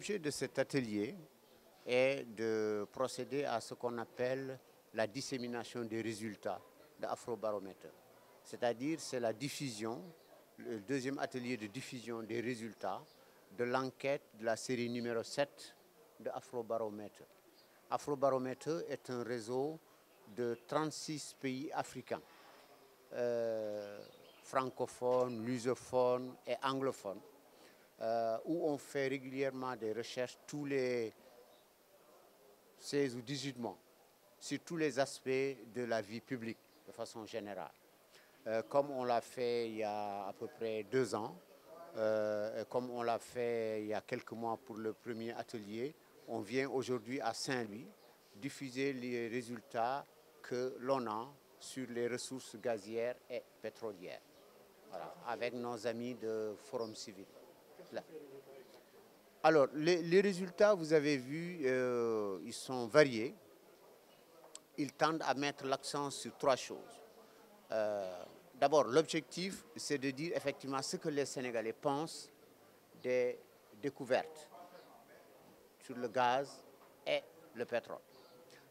L'objet de cet atelier est de procéder à ce qu'on appelle la dissémination des résultats de Afrobaromètre. C'est-à-dire, c'est la diffusion, le deuxième atelier de diffusion des résultats de l'enquête de la série numéro 7 de Afrobaromètre. Afrobaromètre est un réseau de 36 pays africains, euh, francophones, lusophones et anglophones, euh, où on fait régulièrement des recherches tous les 16 ou 18 mois sur tous les aspects de la vie publique de façon générale. Euh, comme on l'a fait il y a à peu près deux ans, euh, comme on l'a fait il y a quelques mois pour le premier atelier, on vient aujourd'hui à Saint-Louis diffuser les résultats que l'on a sur les ressources gazières et pétrolières, avec nos amis de Forum Civil. Alors, les, les, résultats, vous avez vu, euh, ils sont variés. Ils tendent à mettre l'accent sur trois choses. Euh, D'abord, l'objectif, c'est de dire effectivement ce que les Sénégalais pensent des découvertes sur le gaz et le pétrole.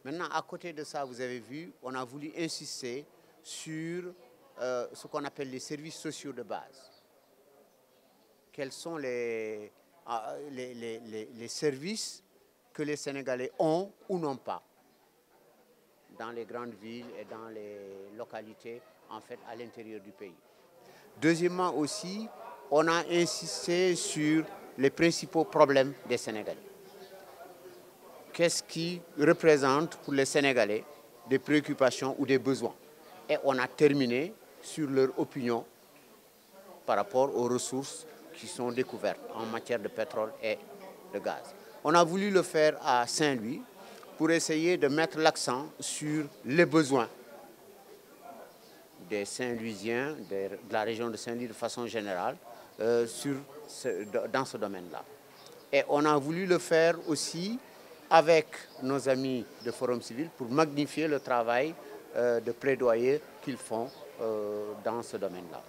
Maintenant, à côté de ça, vous avez vu, on a voulu insister sur euh, ce qu'on appelle les services sociaux de base. Quels sont les, les, les, les, services que les Sénégalais ont ou n'ont pas dans les grandes villes et dans les localités, en fait, à l'intérieur du pays. Deuxièmement aussi, on a insisté sur les principaux problèmes des Sénégalais. Qu'est-ce qui représente pour les Sénégalais des préoccupations ou des besoins? Et on a terminé sur leur opinion par rapport aux ressources qui sont découvertes en matière de pétrole et de gaz. On a voulu le faire à Saint-Louis pour essayer de mettre l'accent sur les besoins des Saint-Louisiens, de la région de Saint-Louis de façon générale, euh, dans ce domaine-là. Et on a voulu le faire aussi avec nos amis de Forum Civil pour magnifier le travail euh, de plaidoyer qu'ils font euh, dans ce domaine-là.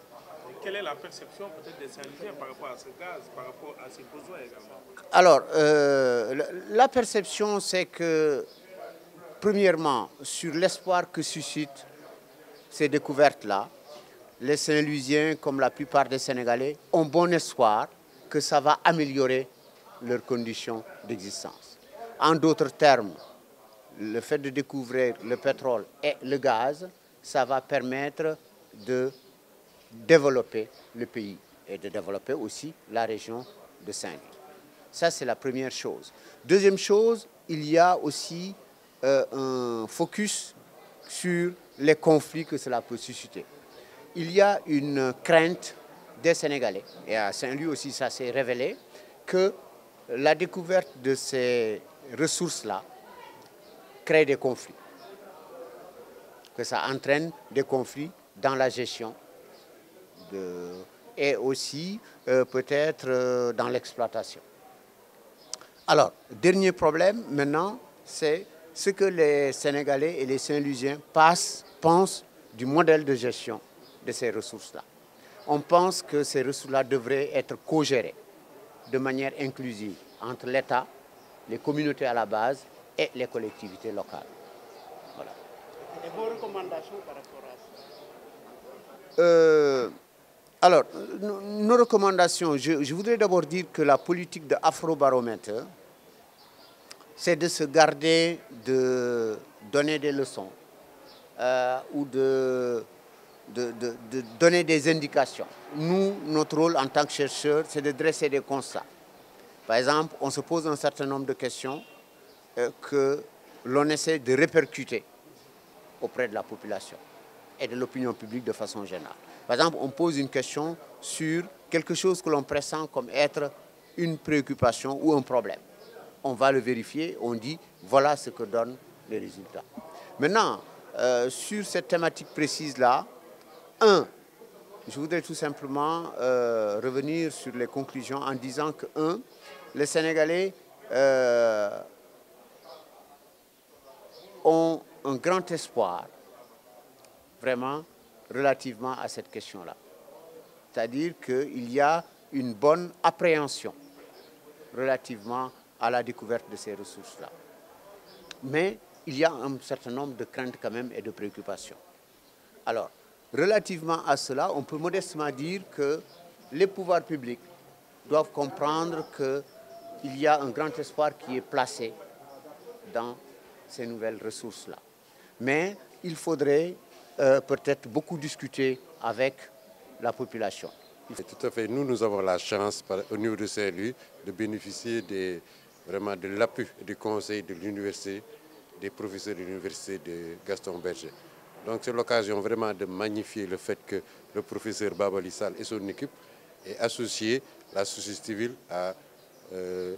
Quelle est la perception peut-être des par rapport à ce gaz, par rapport à ces besoins également? Alors, euh, la perception, c'est que, premièrement, sur l'espoir que suscitent ces découvertes-là, les Saint-Louisiens, comme la plupart des Sénégalais, ont bon espoir que ça va améliorer leurs conditions d'existence. En d'autres termes, le fait de découvrir le pétrole et le gaz, ça va permettre de développer le pays et de développer aussi la région de Saint-Louis. Ça, c'est la première chose. Deuxième chose, il y a aussi euh, un focus sur les conflits que cela peut susciter. Il y a une crainte des Sénégalais, et à Saint-Louis aussi ça s'est révélé, que la découverte de ces ressources-là crée des conflits, que ça entraîne des conflits dans la gestion de, et aussi euh, peut-être euh, dans l'exploitation. Alors, dernier problème maintenant, c'est ce que les Sénégalais et les Saint-Louisiens pensent du modèle de gestion de ces ressources-là. On pense que ces ressources-là devraient être co-gérées de manière inclusive entre l'État, les communautés à la base et les collectivités locales. Voilà. Et vos recommandations par rapport à ça? Euh, Alors, nos recommandations, je, voudrais d'abord dire que la politique de Afrobaromètre, c'est de se garder de donner des leçons euh, ou de, donner des indications. Nous, notre rôle en tant que chercheurs, c'est de dresser des constats. Par exemple, on se pose un certain nombre de questions euh, que l'on essaie de répercuter auprès de la population et de l'opinion publique de façon générale. Par exemple, on pose une question sur quelque chose que l'on pressent comme être une préoccupation ou un problème. On va le vérifier, on dit voilà ce que donnent les résultats. Maintenant, euh, sur cette thématique précise-là, un, je voudrais tout simplement euh, revenir sur les conclusions en disant que, un, les Sénégalais euh, ont un grand espoir, vraiment, relativement à cette question-là. C'est-à-dire qu'il y a une bonne appréhension relativement à la découverte de ces ressources-là. Mais il y a un certain nombre de craintes quand même et de préoccupations. Alors, relativement à cela, on peut modestement dire que les pouvoirs publics doivent comprendre qu'il y a un grand espoir qui est placé dans ces nouvelles ressources-là. Mais il faudrait euh, peut-être beaucoup discuter avec la population. Tout à fait. Nous, nous avons la chance, au niveau de Saint-Louis, de bénéficier vraiment de l'appui du conseil de l'université, des professeurs de l'université de Gaston Berger. Donc c'est l'occasion vraiment de magnifier le fait que le professeur Babali Sall et son équipe aient associé la société civile à euh,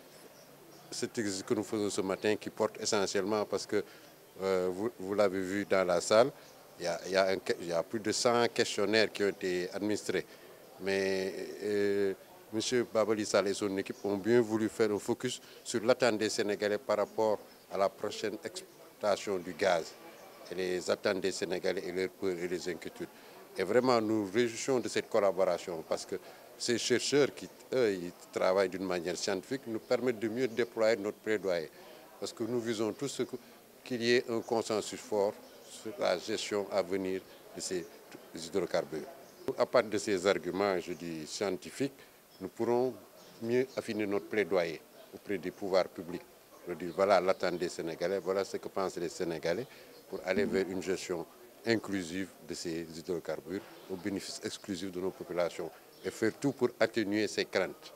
cet exercice que nous faisons ce matin qui porte essentiellement parce que euh, vous, l'avez vu dans la salle, il y, a, plus de 100 questionnaires qui ont été administrés. Mais euh, M. Babali Sall et son équipe ont bien voulu faire un focus sur l'attente des Sénégalais par rapport à la prochaine exploitation du gaz les attentes des Sénégalais et leurs peurs et les inquiétudes. Et vraiment, nous réjouissons de cette collaboration parce que ces chercheurs qui, eux, ils travaillent d'une manière scientifique nous permettent de mieux déployer notre plaidoyer. Parce que nous visons tous qu'il y ait un consensus fort sur la gestion à venir de ces hydrocarbures. À partir de ces arguments, je dis scientifiques, nous pourrons mieux affiner notre plaidoyer auprès des pouvoirs publics. Je dis, voilà l'attente des Sénégalais, voilà ce que pensent les Sénégalais pour aller vers une gestion inclusive de ces hydrocarbures au bénéfice exclusif de nos populations et faire tout pour atténuer ces craintes.